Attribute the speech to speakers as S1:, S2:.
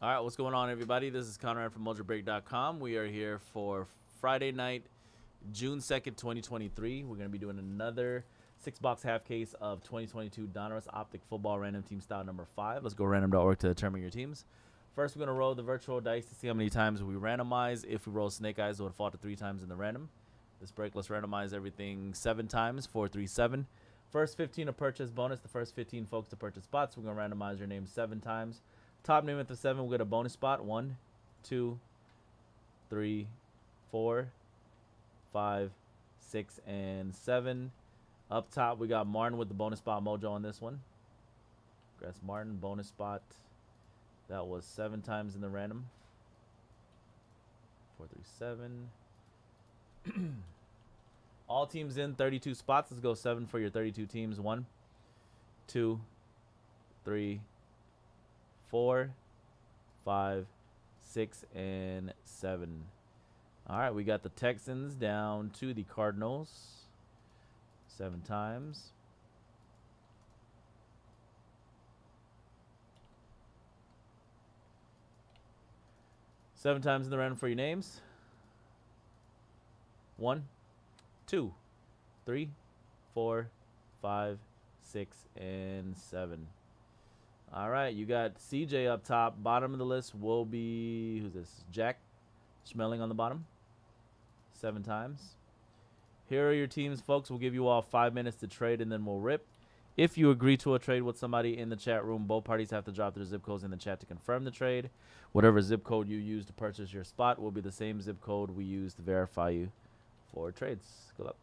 S1: All right, what's going on, everybody? This is Conrad from MojoBreak.com. We are here for Friday night, June 2nd, 2023. We're going to be doing another six box half case of 2022 Donruss Optic Football Random Team Style number five. Let's go random.org to determine your teams. First, we're going to roll the virtual dice to see how many times we randomize. If we roll snake eyes, it would fall to three times in the random. This break, let's randomize everything seven times, four, three, seven. First 15 to purchase bonus, the first 15 folks to purchase spots. We're going to randomize your name seven times. Top name at the seven, we'll get a bonus spot. One, two, three, four, five, six, and seven. Up top, we got Martin with the bonus spot mojo on this one. Grass Martin, bonus spot. That was seven times in the random. Four, three, seven. All teams in 32 spots. Let's go seven for your 32 teams. One, two, three, four, five, six, and seven. All right, we got the Texans down to the Cardinals. Seven times. Seven times in the round for your names. One, two, three, four, five, six, and seven. All right, you got CJ up top. Bottom of the list will be who's this? Jack Schmeling on the bottom. Seven times. Here are your teams, folks. We'll give you all five minutes to trade and then we'll rip. If you agree to a trade with somebody in the chat room, both parties have to drop their zip codes in the chat to confirm the trade. Whatever zip code you use to purchase your spot will be the same zip code we use to verify you for trades. Good luck.